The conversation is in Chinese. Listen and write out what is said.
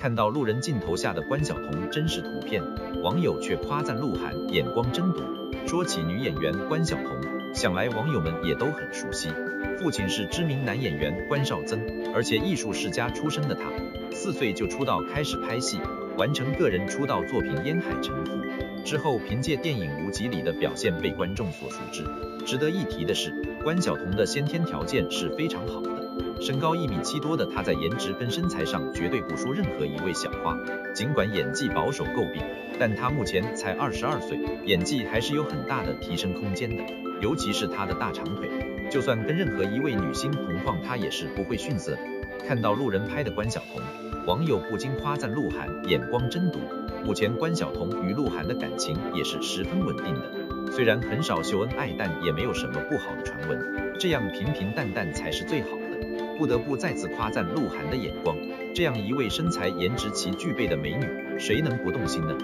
看到路人镜头下的关晓彤真实图片，网友却夸赞鹿晗眼光真毒。说起女演员关晓彤，想来网友们也都很熟悉。父亲是知名男演员关少增，而且艺术世家出身的他，四岁就出道开始拍戏，完成个人出道作品《烟海沉浮》之后，凭借电影《无极》里的表现被观众所熟知。值得一提的是，关晓彤的先天条件是非常好的。身高一米七多的她，在颜值跟身材上绝对不输任何一位小花。尽管演技保守诟病，但她目前才二十二岁，演技还是有很大的提升空间的。尤其是她的大长腿，就算跟任何一位女星同框，她也是不会逊色的。看到路人拍的关晓彤，网友不禁夸赞鹿晗眼光真毒。目前关晓彤与鹿晗的感情也是十分稳定的，虽然很少秀恩爱，但也没有什么不好的传闻。这样平平淡淡才是最好。不得不再次夸赞鹿晗的眼光，这样一位身材颜值齐具备的美女，谁能不动心呢？